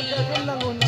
que.